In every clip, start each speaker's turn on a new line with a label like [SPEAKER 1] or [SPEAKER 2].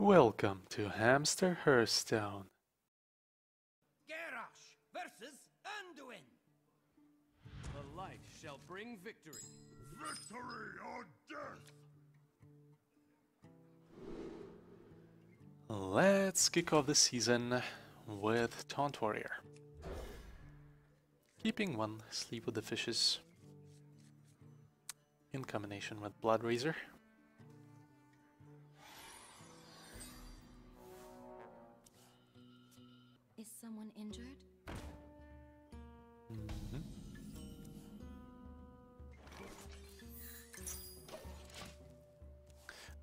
[SPEAKER 1] Welcome to Hamster Hearthstone.
[SPEAKER 2] Garrosh versus Anduin.
[SPEAKER 3] The light shall bring victory.
[SPEAKER 4] Victory or death!
[SPEAKER 1] Let's kick off the season with Taunt Warrior. Keeping one Sleep with the Fishes in combination with Blood Razor.
[SPEAKER 5] Someone injured?
[SPEAKER 1] Mhm.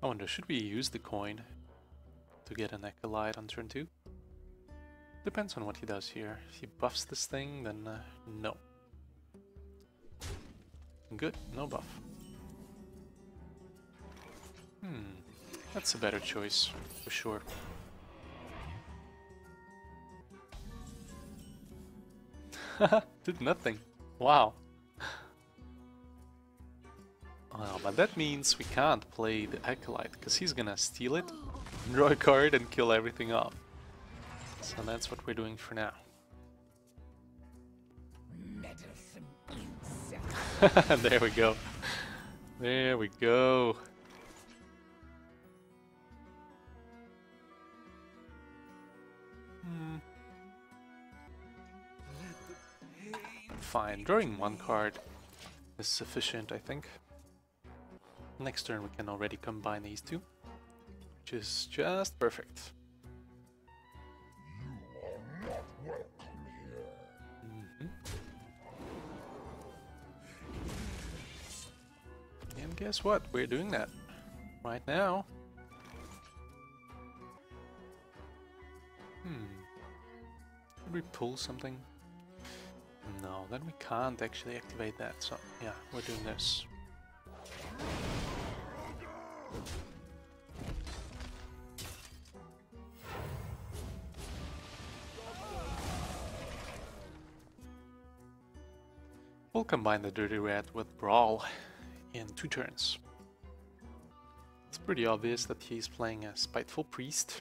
[SPEAKER 1] I wonder, should we use the coin to get an Acolyte on turn 2? Depends on what he does here. If he buffs this thing, then uh, no. Good, no buff. Hmm, that's a better choice, for sure. Did nothing. Wow. Well, but that means we can't play the Acolyte, because he's gonna steal it, draw a card, and kill everything off. So that's what we're doing for now. There we go. There we go. Fine, drawing one card is sufficient, I think. Next turn we can already combine these two, which is just perfect. Mhm. And guess what? We're doing that right now. Hmm. Should we pull something? No, then we can't actually activate that. So yeah, we're doing this. We'll combine the Dirty Rat with Brawl in two turns. It's pretty obvious that he's playing a Spiteful Priest.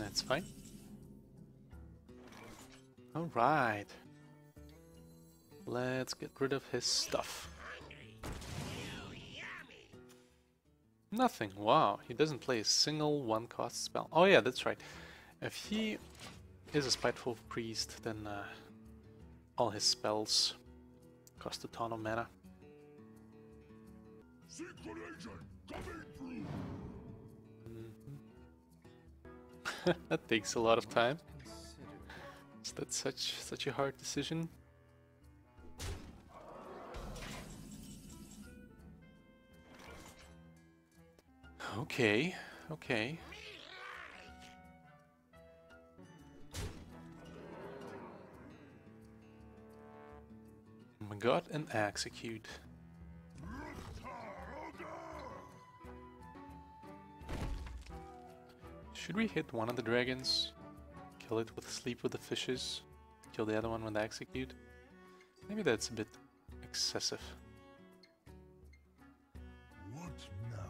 [SPEAKER 1] That's fine. Alright. Let's get rid of his stuff. Nothing. Wow, he doesn't play a single one-cost spell. Oh yeah, that's right. If he is a spiteful priest, then uh, all his spells cost a ton of mana.
[SPEAKER 4] Secret agent coming
[SPEAKER 1] that takes a lot of time. Is that such such a hard decision? Okay, okay. We got an execute. Should we hit one of the dragons? Kill it with sleep with the fishes? Kill the other one with execute? Maybe that's a bit excessive.
[SPEAKER 4] What now?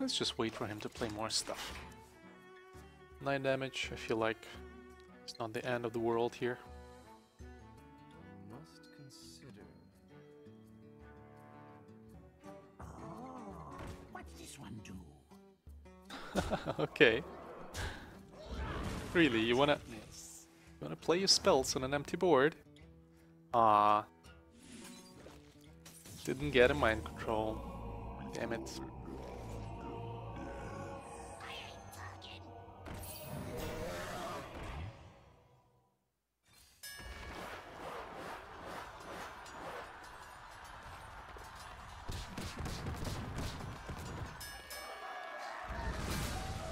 [SPEAKER 1] Let's just wait for him to play more stuff. 9 damage, I feel like it's not the end of the world here. okay. Really, you wanna you wanna play your spells on an empty board? Ah. Didn't get a mind control. Damn it.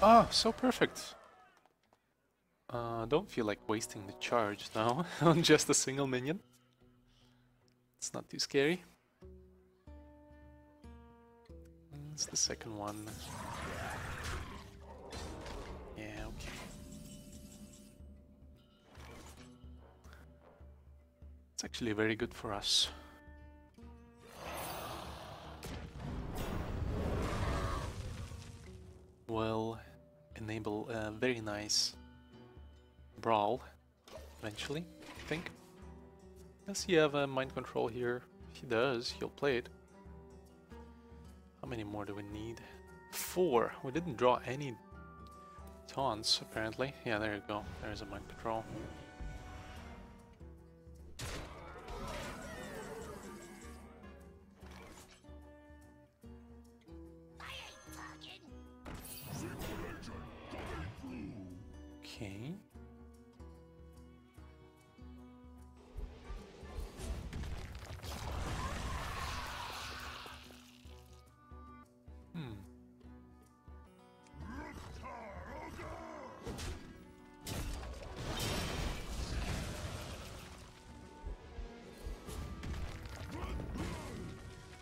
[SPEAKER 1] Ah, so perfect. Uh, don't feel like wasting the charge now on just a single minion. It's not too scary. It's the second one. Yeah, okay. It's actually very good for us. Will enable a very nice brawl eventually, I think. Does he have a mind control here? If he does, he'll play it. How many more do we need? Four. We didn't draw any taunts, apparently. Yeah, there you go. There's a mind control.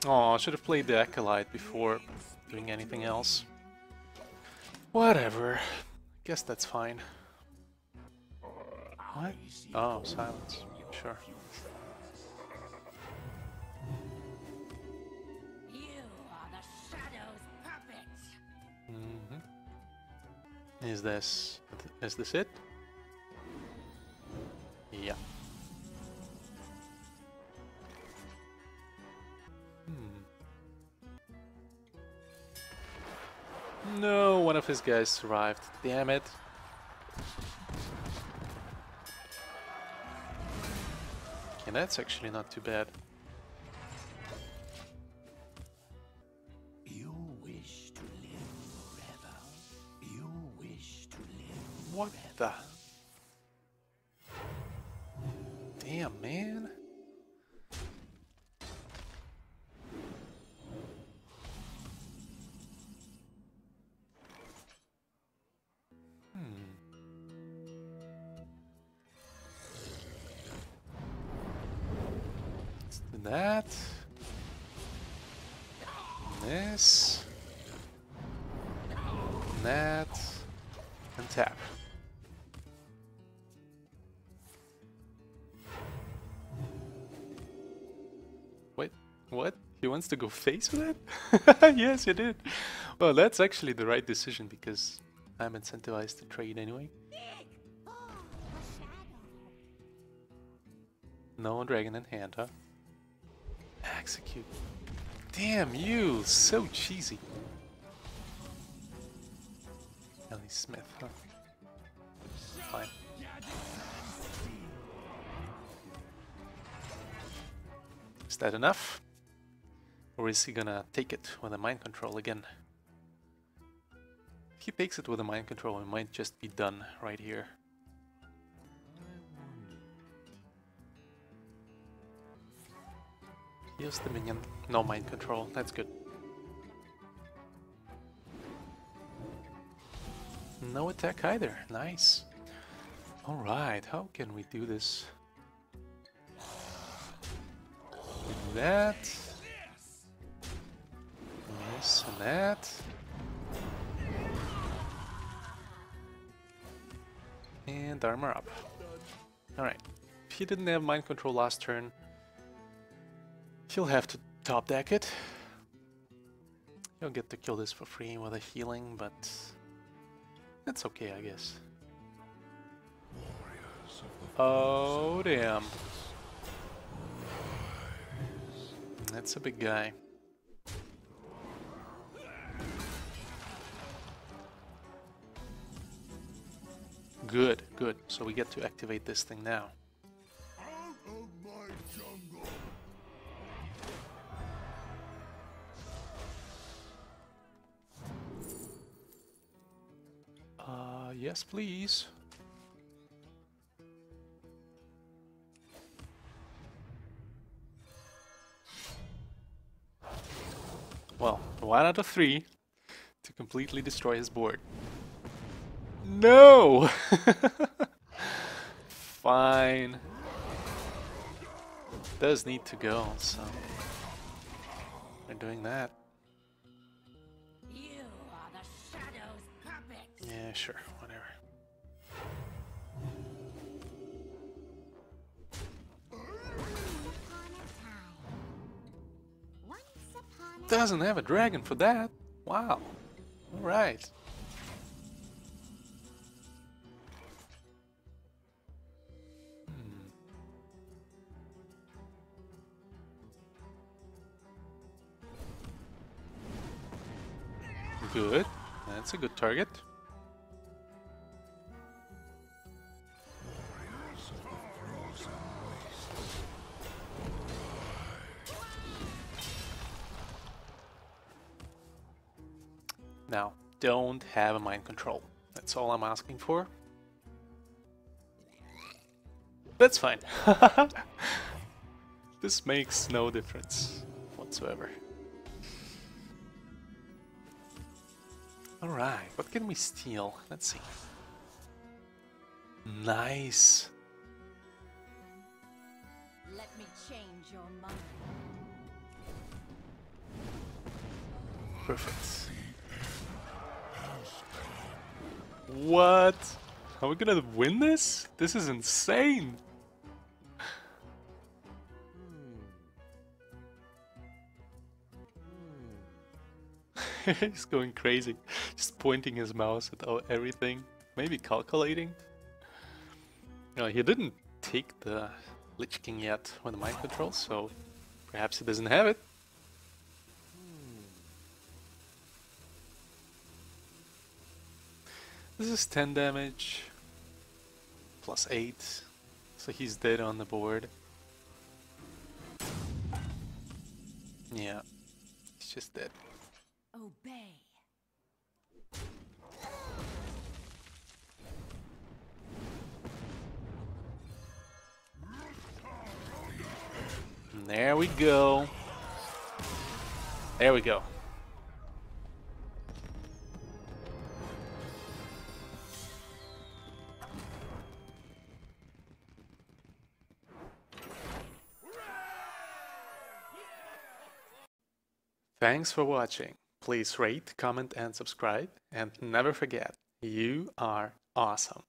[SPEAKER 1] Oh, I should have played the Acolyte before doing anything else. Whatever. I guess that's fine. What? Oh, silence. Sure.
[SPEAKER 2] You are the Shadow's puppet.
[SPEAKER 1] hmm Is this is this it? No, one of his guys survived. Damn it. And that's actually not too bad.
[SPEAKER 2] You wish to live forever. You wish to live
[SPEAKER 1] What the? Damn, man. That. This. That. And tap. Wait, what? He wants to go face with it? yes, you did. Well, that's actually the right decision because I'm incentivized to trade anyway. No one dragon in hand, huh? Execute. Damn you, so cheesy. Ellie Smith, huh? Fine. Is that enough? Or is he gonna take it with a mind control again? If he takes it with a mind control, it might just be done right here. Here's the minion. No mind control, that's good. No attack either, nice. Alright, how can we do this? That. This and that. And armor up. Alright. If he didn't have mind control last turn, he'll have to top deck it. He'll get to kill this for free with a healing, but that's okay, I guess. Oh, damn. That's a big guy. Good, good. So we get to activate this thing now. Yes, please. Well, one out of three to completely destroy his board. No! Fine. Does need to go, so we're doing that.
[SPEAKER 2] You are the Shadow's puppet.
[SPEAKER 1] Yeah, sure, doesn't have a dragon for that. Wow. Alright. Hmm. Good. That's a good target. Now, don't have a mind control. That's all I'm asking for. That's fine. this makes no difference whatsoever. Alright, what can we steal? Let's see. Nice.
[SPEAKER 5] Let me change your mind.
[SPEAKER 1] Perfect. What? Are we gonna win this? This is insane. Hmm. Hmm. He's going crazy, just pointing his mouse at everything. Maybe calculating. No, he didn't take the Lich King yet with the mind control, so perhaps he doesn't have it. This is 10 damage plus 8, so he's dead on the board. Yeah, he's just dead.
[SPEAKER 5] Obey.
[SPEAKER 1] And there we go. There we go. Thanks for watching. Please rate, comment and subscribe. And never forget, you are awesome.